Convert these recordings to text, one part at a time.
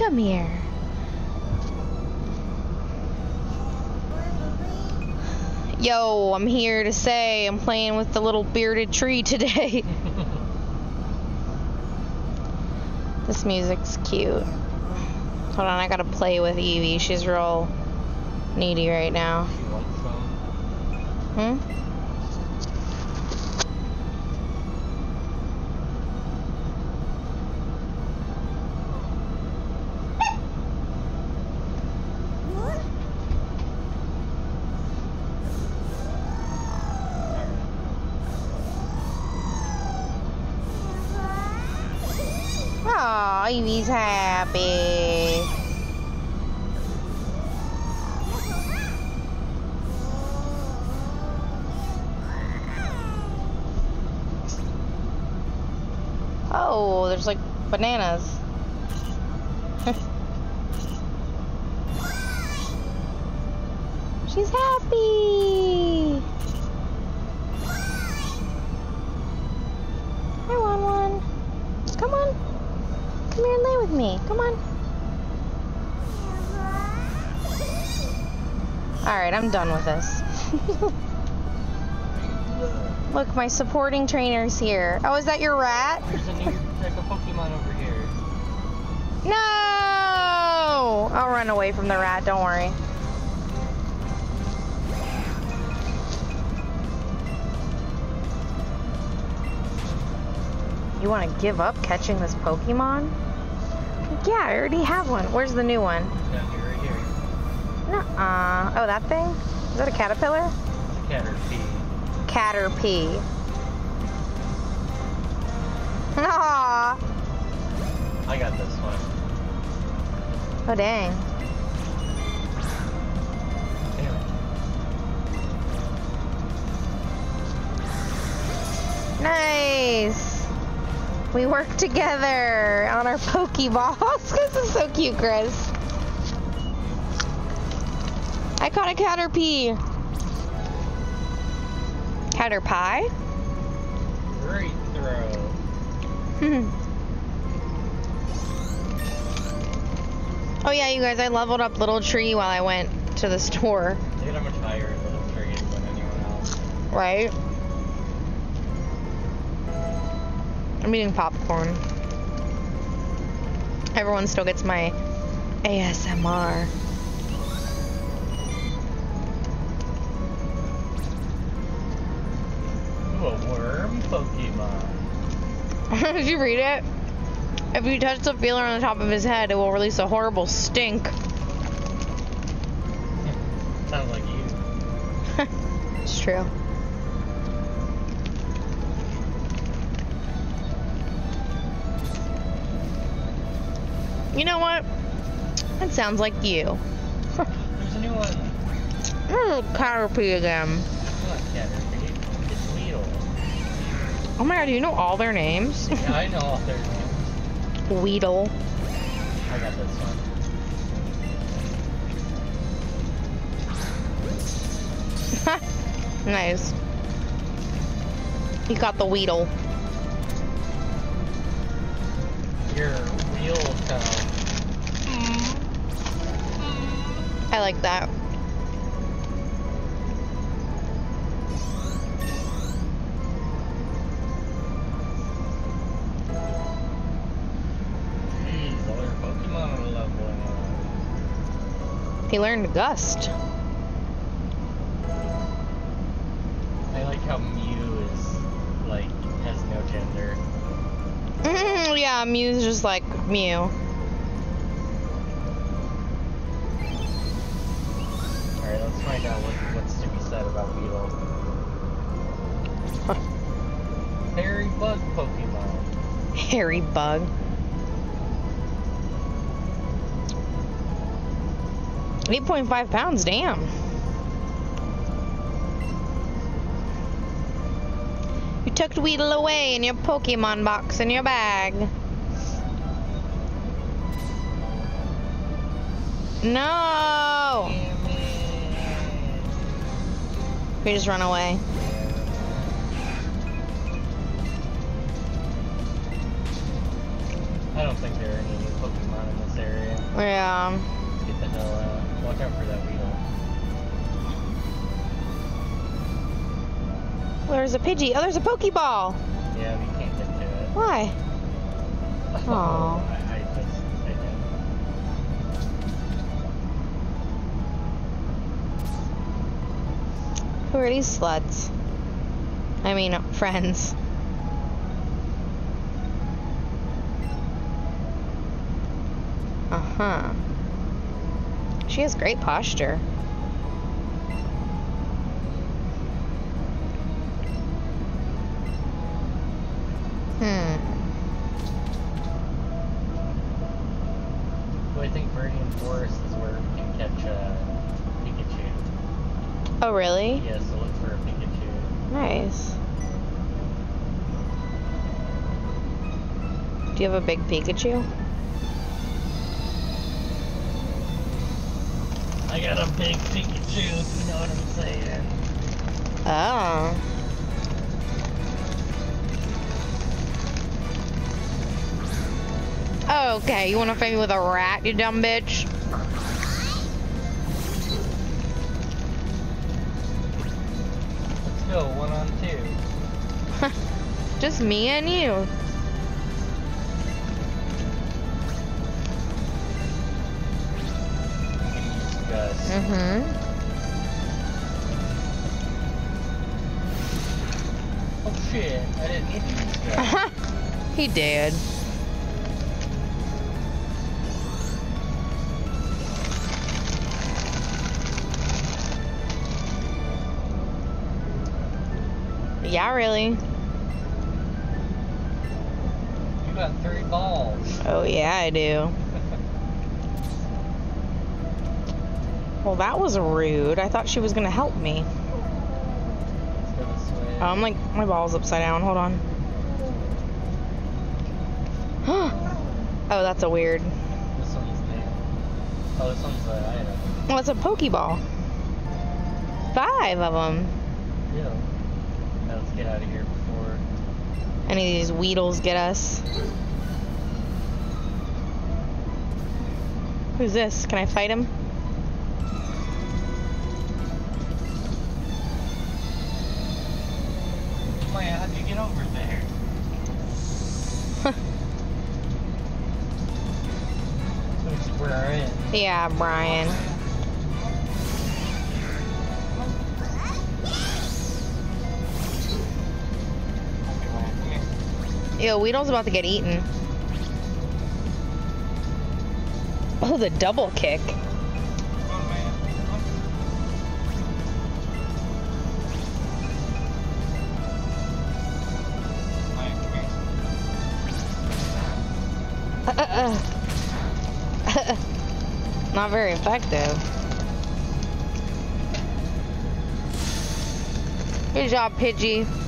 Come here. Yo, I'm here to say I'm playing with the little bearded tree today. this music's cute. Hold on, I gotta play with Eevee. She's real needy right now. Hmm? Eevee's happy. Oh, there's like bananas. She's happy. And lay with me. Come on. Alright, I'm done with this. Look, my supporting trainer's here. Oh, is that your rat? There's a new type of Pokemon over here. No! I'll run away from the rat, don't worry. You want to give up catching this Pokemon? Yeah, I already have one. Where's the new one? Down here, right here. Nuh-uh. Oh, that thing? Is that a caterpillar? Caterpie. Caterpie. Aww. I got this one. Oh, dang. Nice. We work together on our Pokeballs. this is so cute, Chris. I caught a Caterpie. Caterpie? Great throw. Hmm. oh yeah, you guys, I leveled up Little Tree while I went to the store, Look at how much higher Little Tree is than anyone else. right? I'm eating popcorn. Everyone still gets my ASMR. Ooh, a worm Pokemon. Did you read it? If you touch the feeler on the top of his head, it will release a horrible stink. Sounds like you. It's true. You know what? That sounds like you. There's a new one. Oh, Caterpie again. It's not Caterpie. It's Weedle. Oh my god, do you know all their names? Yeah, I know all their names. Weedle. I got this one. nice. You got the Weedle. Your. I like that. Jeez, all your Pokemon are leveling up. He learned Gust. I like how Mew is, like, has no gender. Mm, yeah, Mew's just like Mew. Find out what, what's to be said about Weedle. Hairy bug Pokemon. Hairy bug. Eight point five pounds, damn. You tucked Weedle away in your Pokemon box in your bag. No! We just run away. I don't think there are any new Pokemon in this area. Yeah. Let's get the hell out. Watch out for that wheel. There's a Pidgey. Oh, there's a Pokeball. Yeah, we can't get to it. Why? Aw. These sluts? I mean, friends. Uh huh. She has great posture. Hmm. So I think Viridian Forest is where we can catch uh, Pikachu. Oh, really? Yeah, so look for a Pikachu. Nice. Do you have a big Pikachu? I got a big Pikachu, if you know what I'm saying. Oh. Okay, you wanna fight me with a rat, you dumb bitch? Let's one on two. Just me and you. Mm-hmm. Oh shit, I didn't need to use he did. Yeah, really. You got three balls. Oh, yeah, I do. Well, that was rude. I thought she was gonna help me. Let's go this way. Oh, I'm like, my ball's upside down. Hold on. oh, that's a weird. This one's the. Oh, this one's the item. Well, it's a Pokeball. Five of them. Yeah. Let's get out of here before. Any of these Weedles get us? Who's this? Can I fight him? How'd you get over there? In. Yeah, Brian. Yo, Weedle's about to get eaten. Oh, the double kick. Not very effective. Good job, Pidgey.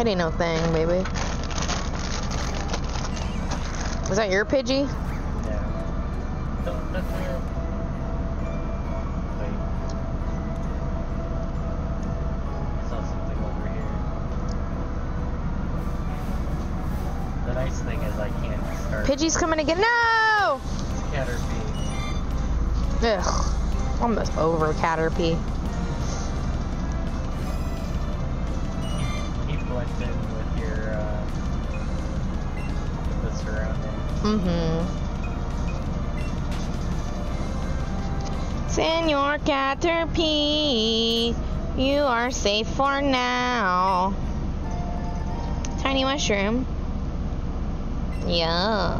It ain't no thing, baby. Was that your Pidgey? Yeah. Don't touch. Wait. I saw something over here. The nice thing is I can't start Pidgey's coming again. No! Caterpie. Ugh. Almost over Caterpie. Mm-hmm. Senor Caterpie, you are safe for now. Tiny mushroom. Yum.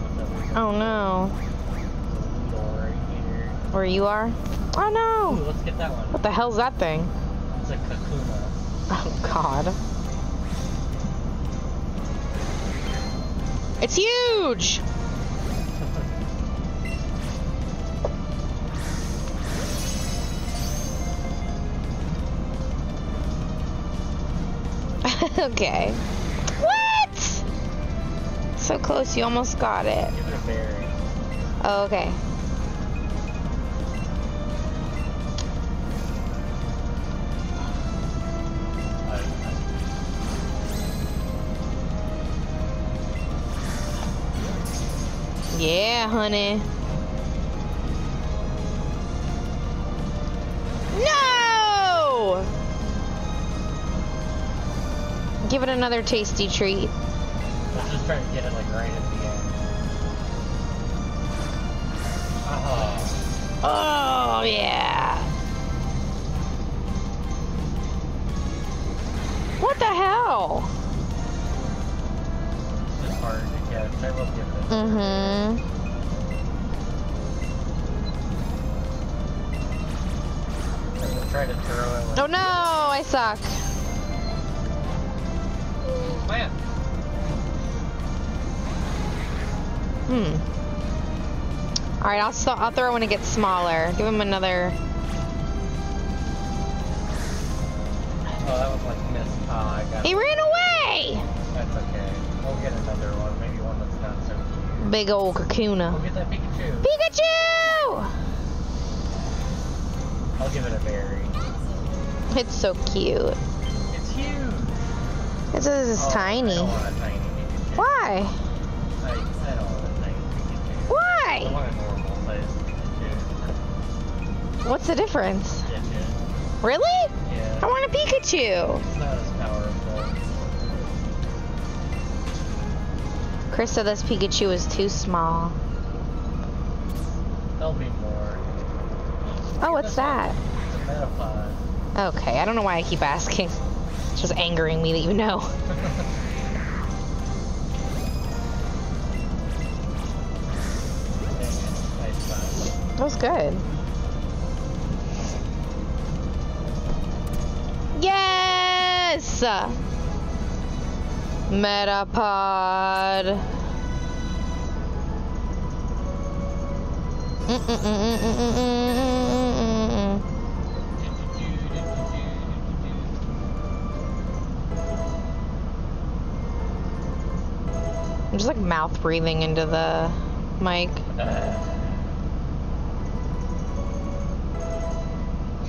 What's up? There's a- Oh no. there's a needle right here. Where you are? Oh Ooh, no. let's get that one. What the hell's that thing? It's a Kakuna. Oh god. It's huge! okay. What? So close, you almost got it. Oh, okay. Yeah, honey. No! Give it another tasty treat. Let's just try to get it like right at the end. Oh, Oh, yeah. Suck. Man, Hmm. All right, I'll I'll throw when it gets smaller. Give him another. oh, that was like missed. Oh, I got He it. ran away. That's okay. We'll get another one. Maybe one that's not so cute. Big old We'll kakuna. get that Pikachu. Pikachu! I'll give it a berry. It's so cute. It's huge. It says it's Oh, tiny. don't want a tiny Why? I, I don't want a tiny Pikachu. I Why? want a normal sized Pikachu. What's the difference? Digit. Really? Yeah. I want a Pikachu. It's not as powerful. Chris said this Pikachu is too small. There'll be more. Oh, what's that? Okay, I don't know why I keep asking. It's just angering me that you know. That was good. Yes! Metapod. Mm-mm-mm-mm-mm-mm-mm-mm. I'm just like mouth breathing into the mic.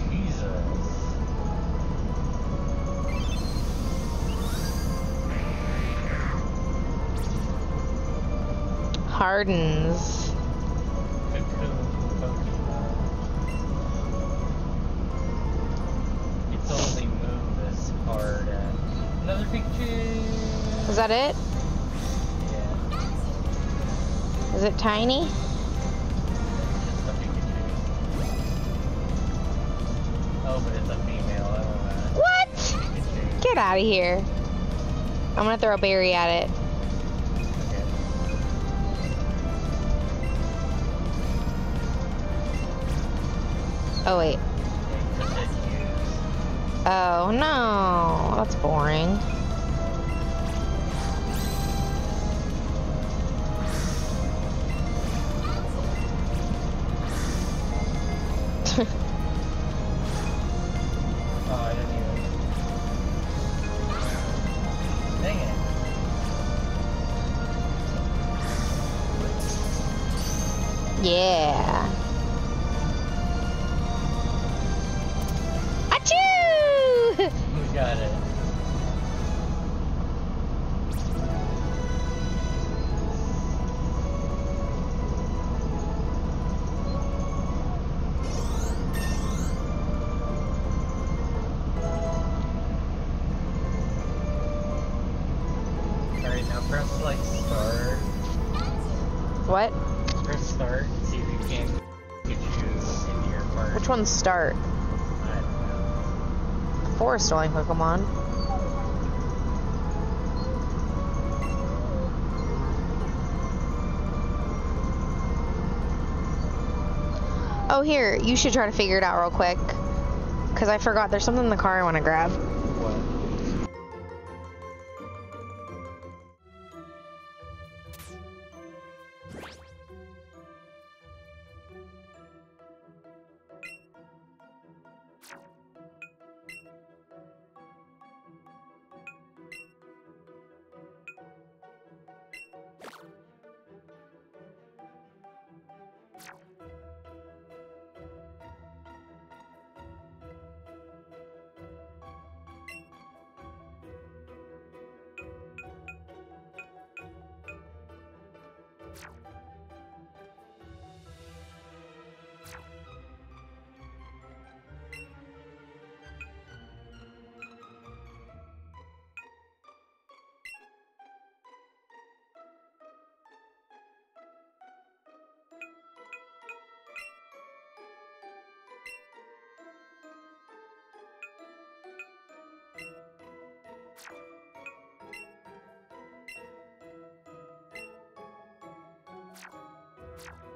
Jesus. Hardens. Its only move is hard another Pikachu. Is that it? Is it tiny? just a Pikachu. Oh, but it's a female. I don't know. What? Get out of here. I'm gonna throw a berry at it. Oh wait. Because it used. Oh no, that's boring. Start? Forest dwelling Pokemon. Oh, here, you should try to figure it out real quick. Because I forgot there's something in the car I want to grab. you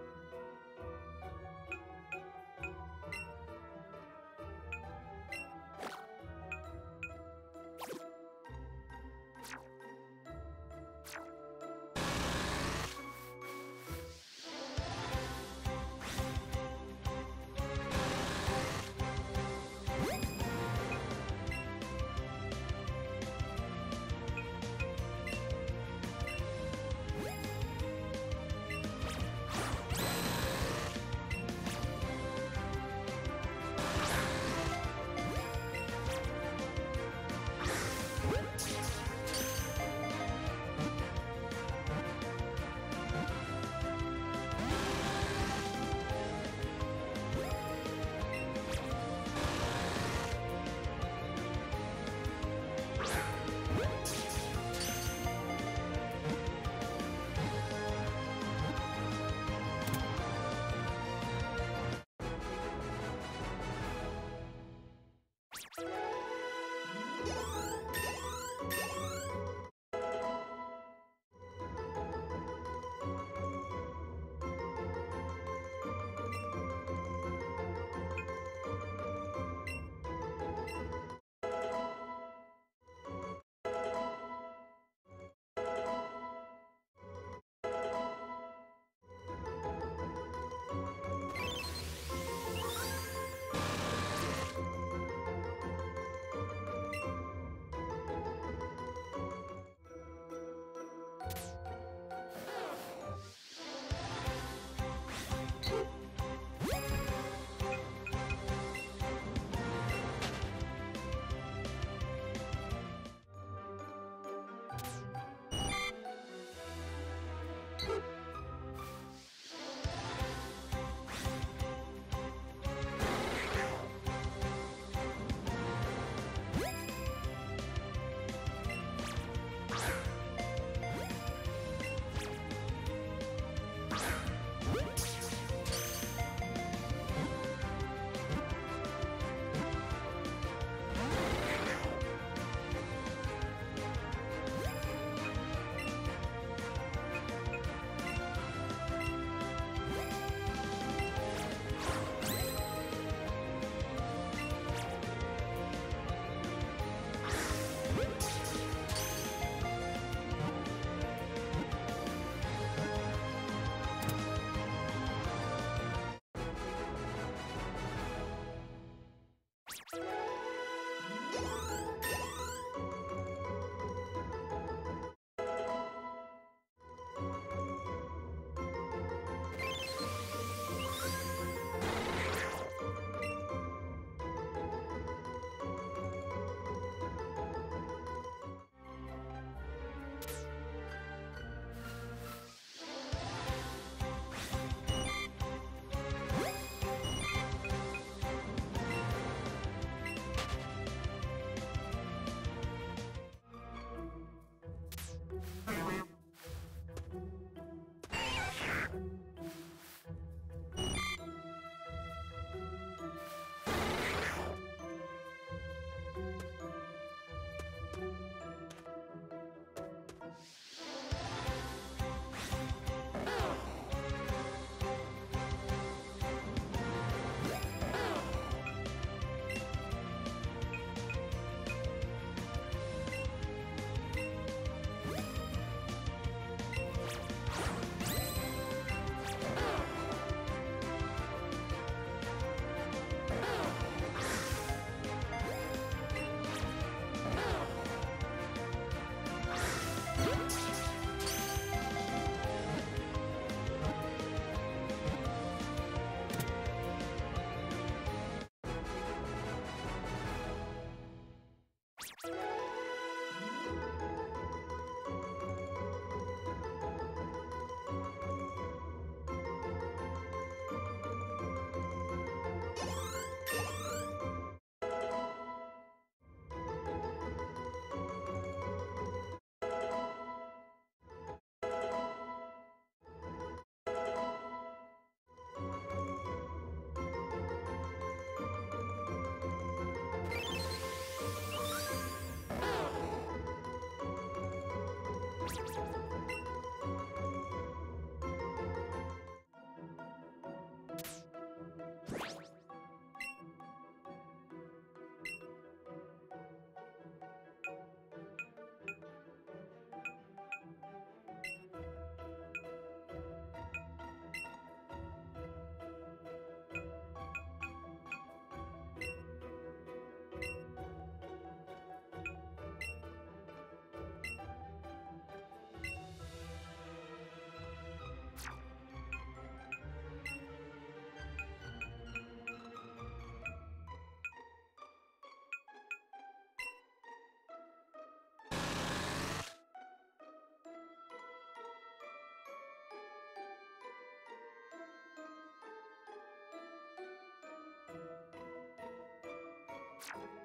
What?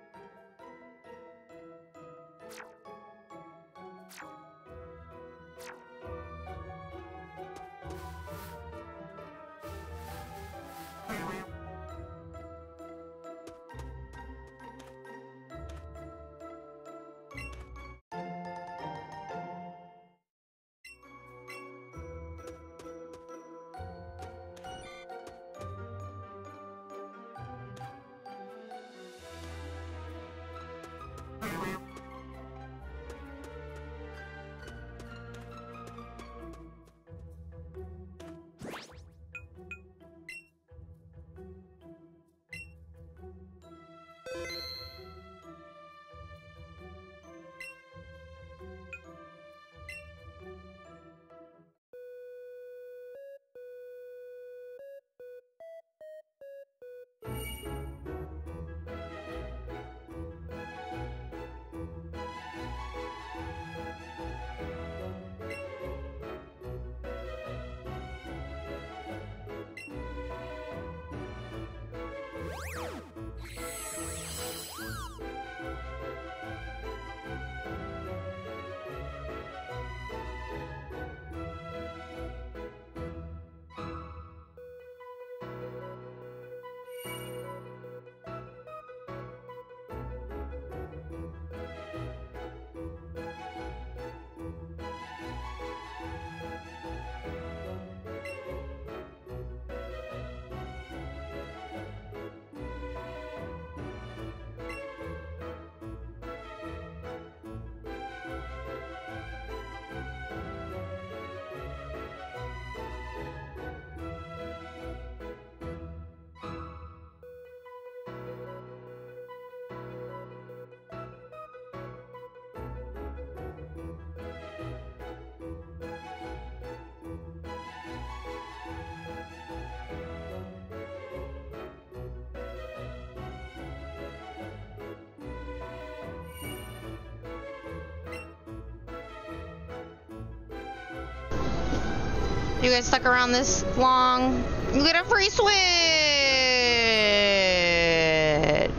You guys stuck around this long. You get a free switch.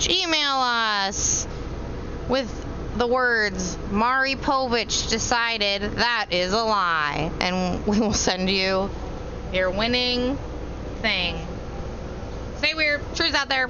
Email us with the words Maury Povich decided that is a lie, and we will send you your winning thing. Stay weird. Truth's out there.